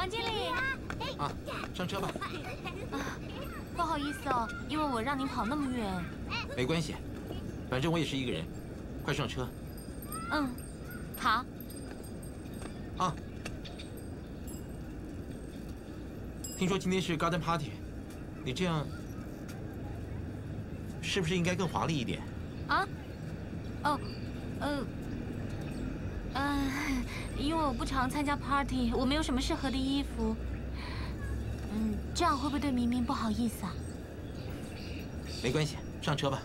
王经理，啊，上车吧。啊不好意思哦，因为我让您跑那么远。没关系，反正我也是一个人。快上车。嗯，好。啊，听说今天是 garden party，你这样是不是应该更华丽一点？啊？哦，呃，嗯，因为我不常参加 party，我没有什么适合的衣服。嗯，这样会不会对明明不好意思啊？没关系，上车吧。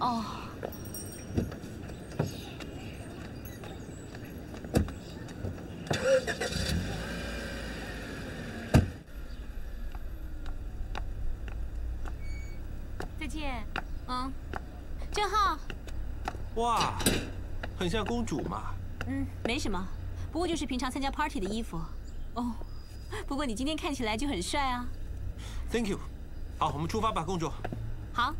哦。再见。嗯，郑浩。哇，很像公主嘛。嗯，没什么，不过就是平常参加 party 的衣服。哦，不过你今天看起来就很帅啊。Thank you。好，我们出发吧，公主。好，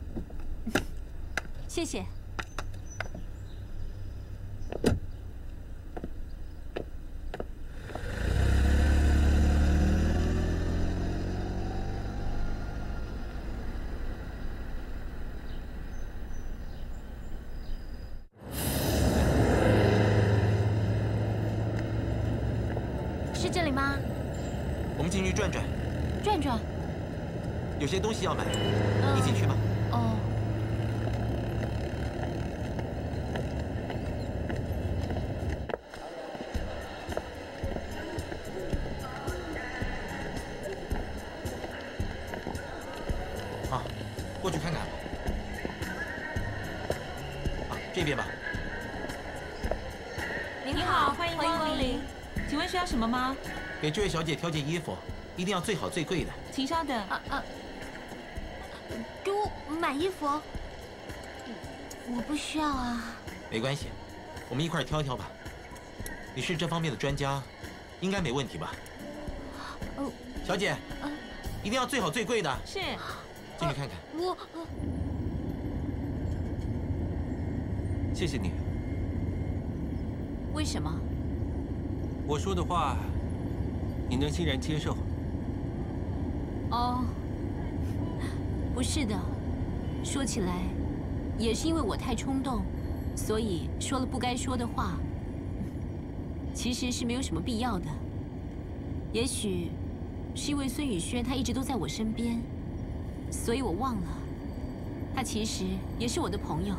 谢谢。吗？我们进去转转。转转。有些东西要买，一起去吧。哦。好，过去看看。啊，这边吧。您好，欢迎光临。请问需要什么吗？给这位小姐挑件衣服，一定要最好最贵的。请稍等。啊啊！给我买衣服？我不需要啊。没关系，我们一块挑挑吧。你是这方面的专家，应该没问题吧？哦，小姐，一定要最好最贵的。是。进去看看。我。谢谢你。为什么？我说的话，你能欣然接受？哦，不是的，说起来，也是因为我太冲动，所以说了不该说的话。其实是没有什么必要的。也许是因为孙宇轩他一直都在我身边，所以我忘了，他其实也是我的朋友。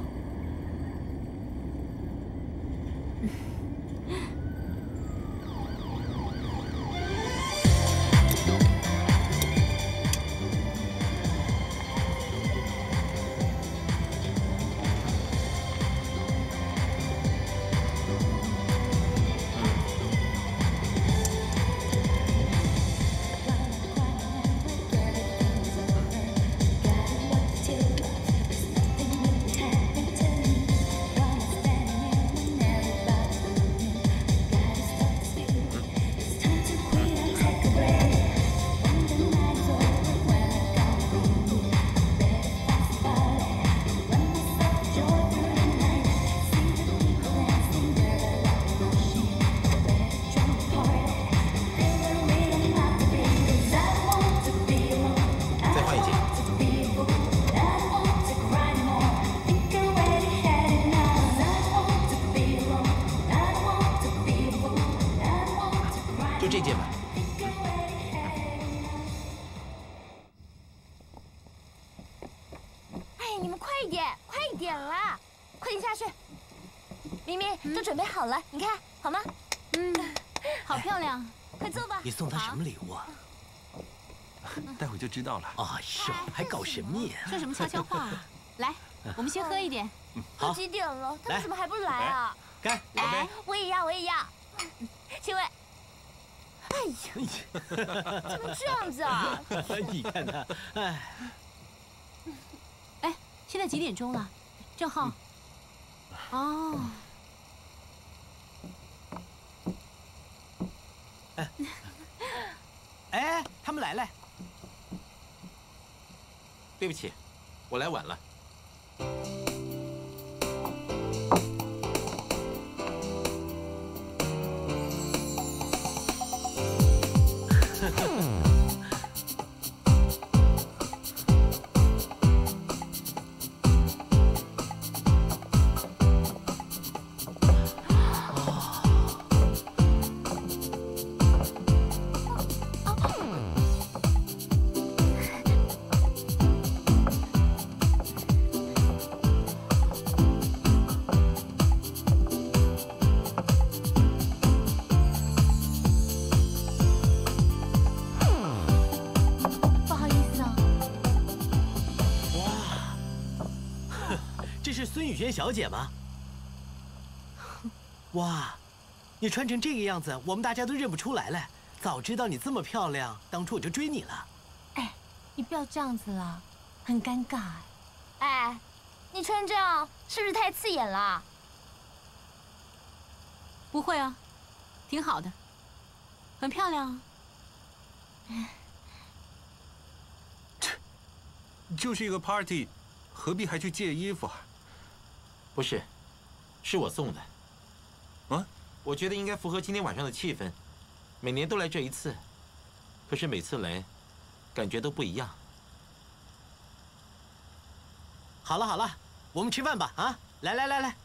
哎，你们快一点，快一点啦！快点下去。明明都准备好了，你看好吗？嗯，好漂亮。快坐吧。你送她什么礼物啊？待会就知道了。哎呦，还搞神秘啊？说什么悄悄话？啊 来，我们先喝一点。都几点了？他为什么还不来啊？干，来，我也要，我也要。请问。哎呀，怎么这样子啊？你看他，哎，在几点钟了？郑浩。哦。哎，哎，他们来了。对不起，我来晚了。孙雨萱小姐吗？哇，你穿成这个样子，我们大家都认不出来了。早知道你这么漂亮，当初我就追你了。哎，你不要这样子啦，很尴尬。哎，你穿这样是不是太刺眼了？不会啊，挺好的，很漂亮啊。就是一个 party，何必还去借衣服啊？不是，是我送的。啊？我觉得应该符合今天晚上的气氛。每年都来这一次，可是每次来，感觉都不一样。好了好了，我们吃饭吧啊！来来来来。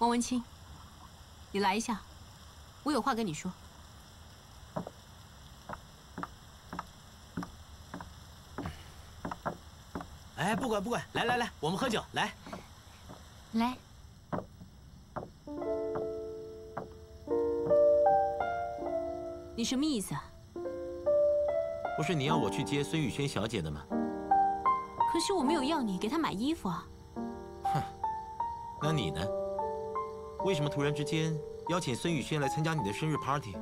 王文清，你来一下，我有话跟你说。哎，不管不管，来来来，我们喝酒，来。来。你什么意思啊？不是你要我去接孙雨轩小姐的吗？可是我没有要你给她买衣服啊。哼，那你呢？为什么突然之间邀请孙雨轩来参加你的生日 party？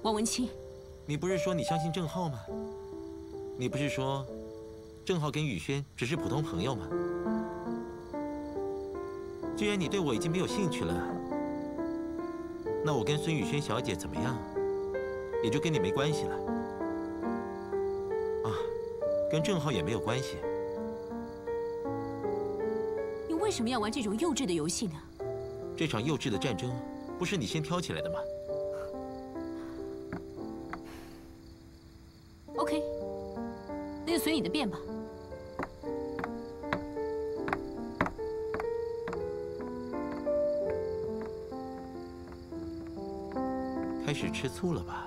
王文清，你不是说你相信郑浩吗？你不是说？郑浩跟雨轩只是普通朋友吗？既然你对我已经没有兴趣了，那我跟孙雨轩小姐怎么样，也就跟你没关系了。啊，跟郑浩也没有关系。你为什么要玩这种幼稚的游戏呢？这场幼稚的战争，不是你先挑起来的吗？OK，那就随你的便吧。是吃醋了吧？